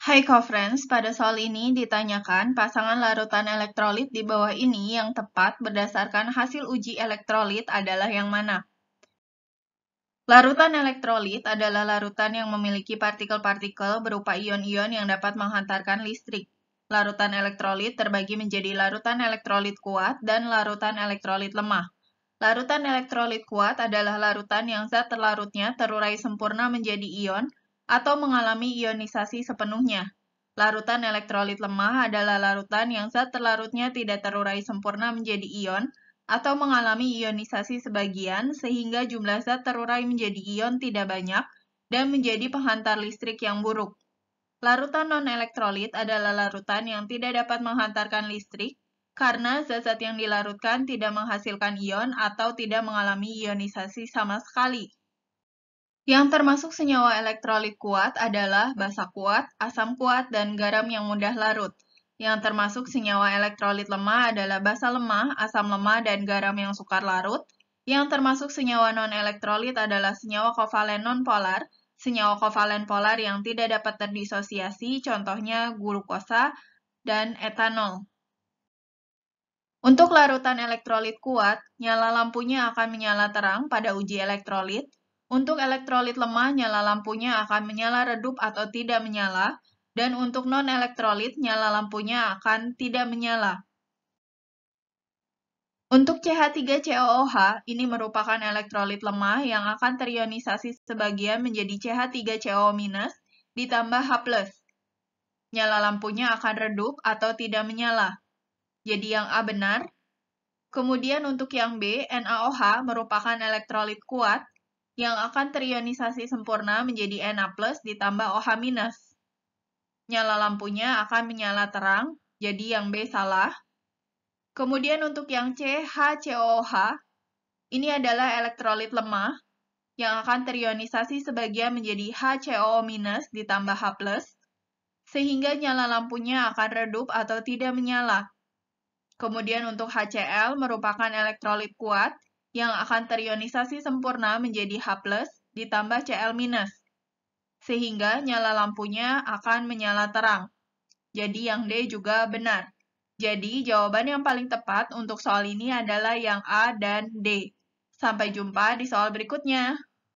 Hai co-friends, pada soal ini ditanyakan pasangan larutan elektrolit di bawah ini yang tepat berdasarkan hasil uji elektrolit adalah yang mana? Larutan elektrolit adalah larutan yang memiliki partikel-partikel berupa ion-ion yang dapat menghantarkan listrik. Larutan elektrolit terbagi menjadi larutan elektrolit kuat dan larutan elektrolit lemah. Larutan elektrolit kuat adalah larutan yang zat terlarutnya terurai sempurna menjadi ion atau mengalami ionisasi sepenuhnya. Larutan elektrolit lemah adalah larutan yang zat terlarutnya tidak terurai sempurna menjadi ion atau mengalami ionisasi sebagian sehingga jumlah zat terurai menjadi ion tidak banyak dan menjadi penghantar listrik yang buruk. Larutan non-elektrolit adalah larutan yang tidak dapat menghantarkan listrik karena zat-zat yang dilarutkan tidak menghasilkan ion atau tidak mengalami ionisasi sama sekali. Yang termasuk senyawa elektrolit kuat adalah basa kuat, asam kuat, dan garam yang mudah larut. Yang termasuk senyawa elektrolit lemah adalah basa lemah, asam lemah, dan garam yang sukar larut. Yang termasuk senyawa non-elektrolit adalah senyawa kovalen non-polar, senyawa kovalen polar yang tidak dapat terdisosiasi, contohnya glukosa dan etanol. Untuk larutan elektrolit kuat, nyala lampunya akan menyala terang pada uji elektrolit, untuk elektrolit lemah, nyala lampunya akan menyala redup atau tidak menyala, dan untuk non-elektrolit, nyala lampunya akan tidak menyala. Untuk CH3COOH, ini merupakan elektrolit lemah yang akan terionisasi sebagian menjadi CH3CO- ditambah H+. Nyala lampunya akan redup atau tidak menyala. Jadi yang A benar. Kemudian untuk yang B, NaOH merupakan elektrolit kuat yang akan terionisasi sempurna menjadi Na+, ditambah OH-. Nyala lampunya akan menyala terang, jadi yang B salah. Kemudian untuk yang C, HCOOH, ini adalah elektrolit lemah, yang akan terionisasi sebagian menjadi HCOO- ditambah H+, sehingga nyala lampunya akan redup atau tidak menyala. Kemudian untuk HCl merupakan elektrolit kuat, yang akan terionisasi sempurna menjadi H+, ditambah Cl-, sehingga nyala lampunya akan menyala terang. Jadi yang D juga benar. Jadi jawaban yang paling tepat untuk soal ini adalah yang A dan D. Sampai jumpa di soal berikutnya.